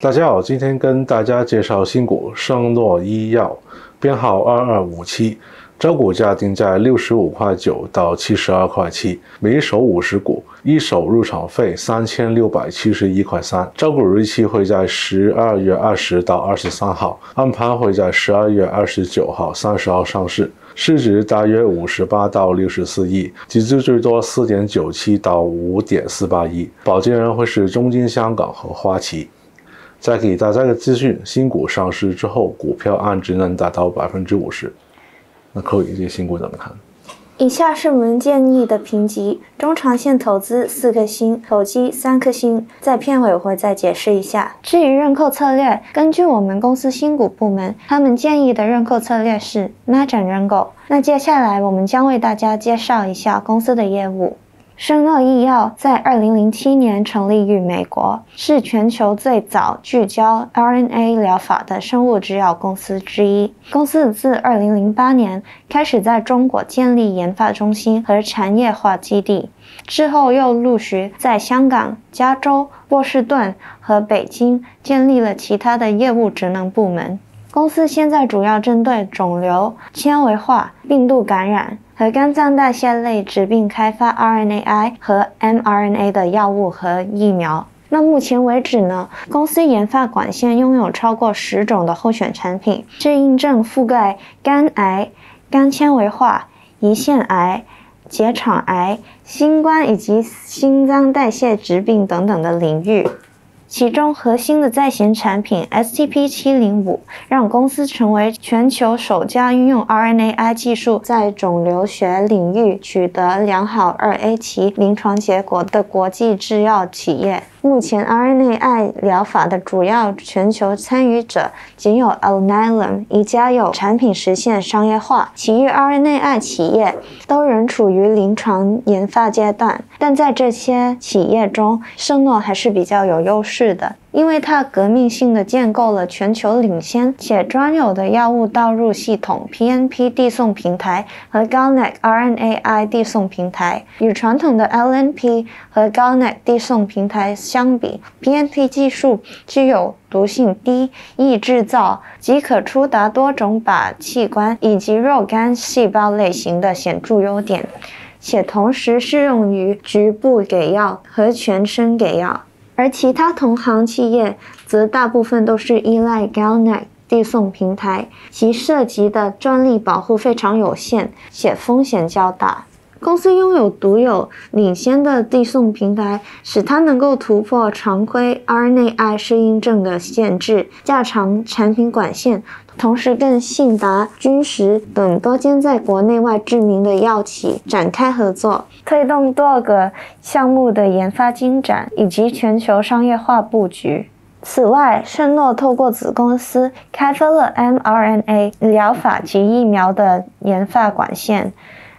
大家好，今天跟大家介绍新股圣诺医药，编号二二五七，招股价定在六十五块九到七十二块七，每手五十股，一手入场费三千六百七十一块三，招股日期会在十二月二十到二十三号，安盘会在十二月二十九号、三十号上市。市值大约五十八到六十四亿，集资最多四点九七到五点四八亿，保荐人会是中金香港和花旗。再给大家个资讯：新股上市之后，股票按值能达到百分之五十。那扣一这新股怎么看？以下是我们建议的评级：中长线投资四颗星，投机三颗星。在片尾我会再解释一下。至于认购策略，根据我们公司新股部门，他们建议的认购策略是拉展认购。那接下来我们将为大家介绍一下公司的业务。生诺医药在二零零七年成立于美国，是全球最早聚焦 RNA 疗法的生物制药公司之一。公司自二零零八年开始在中国建立研发中心和产业化基地，之后又陆续在香港、加州、波士顿和北京建立了其他的业务职能部门。公司现在主要针对肿瘤、纤维化、病毒感染。和肝脏代谢类疾病开发 RNAi 和 mRNA 的药物和疫苗。那目前为止呢，公司研发管线拥有超过十种的候选产品，是印证覆盖肝癌、肝纤维化、胰腺癌、结肠癌、新冠以及心脏代谢疾病等等的领域。其中核心的在线产品 STP 七零五，让公司成为全球首家运用 RNAi 技术在肿瘤学领域取得良好二 A 期临床结果的国际制药企业。目前，RNAi 疗法的主要全球参与者仅有 Alnylam 一家有产品实现商业化，其余 RNAi 企业都仍处于临床研发阶段。但在这些企业中，圣诺还是比较有优势的。因为它革命性的建构了全球领先且专有的药物导入系统 PNP 递送平台和 GalNAc RNAi 递送平台。与传统的 LNP 和 GalNAc 递送平台相比，PNP 技术具有毒性低、易制造、即可触达多种靶器官以及若干细胞类型的显著优点，且同时适用于局部给药和全身给药。而其他同行企业则大部分都是依赖 Galnet 递送平台，其涉及的专利保护非常有限，且风险较大。公司拥有独有领先的递送平台，使它能够突破常规 RNAi 适应症的限制，加长产品管线。同时，跟信达、君实等多间在国内外知名的药企展开合作，推动多个项目的研发进展以及全球商业化布局。此外，圣诺透过子公司开发了 mRNA 疗法及疫苗的研发管线，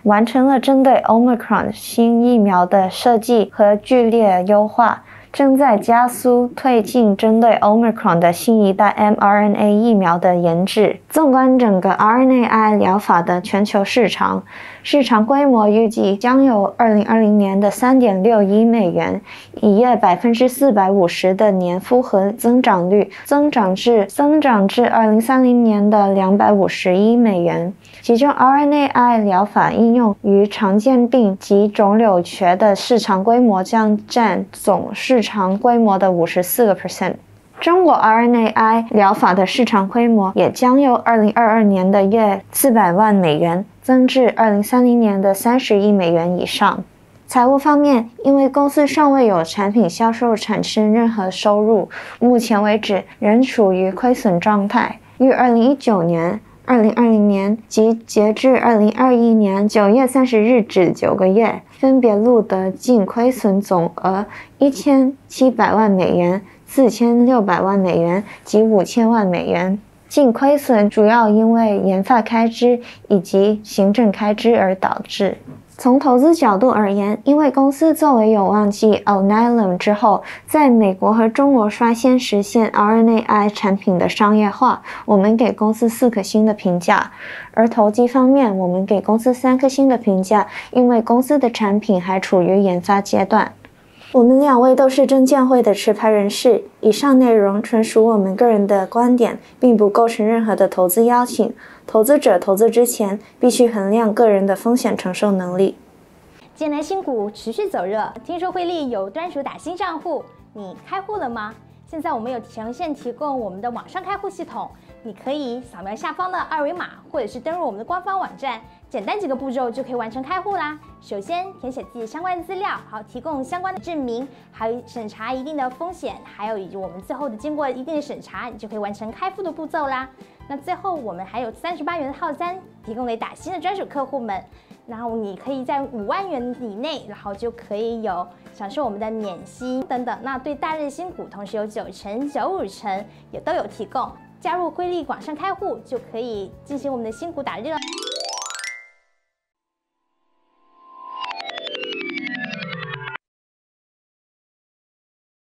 完成了针对 Omicron 新疫苗的设计和剧烈优化。正在加速推进针对 Omicron 的新一代 mRNA 疫苗的研制。纵观整个 RNAi 疗法的全球市场，市场规模预计将有2020年的3.6亿美元，以约百分之450的年复合增长率增长至增长至2030年的250亿美元。其中，RNAi 疗法应用于常见病及肿瘤学的市场规模将占总市市场规模的五十四个 percent。中国 RNAi 疗法的市场规模也将由二零二二年的约四百万美元增至二零三零年的三十亿美元以上。财务方面，因为公司尚未有产品销售产生任何收入，目前为止仍处于亏损状态。于二零一九年。二零二零年及截至二零二一年九月三十日止九个月，分别录得净亏损总额一千七百万美元、四千六百万美元及五千万美元。净亏损主要因为研发开支以及行政开支而导致。从投资角度而言，因为公司作为有望继 Alnylam 之后，在美国和中国率先实现 RNAi 产品的商业化，我们给公司四颗星的评价。而投机方面，我们给公司三颗星的评价，因为公司的产品还处于研发阶段。我们两位都是证监会的持牌人士，以上内容纯属我们个人的观点，并不构成任何的投资邀请。投资者投资之前，必须衡量个人的风险承受能力。近来新股持续走热，听说汇利有专属打新账户，你开户了吗？现在我们有呈现提供我们的网上开户系统，你可以扫描下方的二维码，或者是登录我们的官方网站。简单几个步骤就可以完成开户啦。首先填写自己相关的资料，好提供相关的证明，还有审查一定的风险，还有以及我们最后的经过一定的审查，你就可以完成开户的步骤啦。那最后我们还有三十八元的套餐提供给打新的专属客户们，然后你可以在五万元以内，然后就可以有享受我们的免息等等。那对大日新股同时有九成、九五成也都有提供，加入汇利广上开户就可以进行我们的新股打热。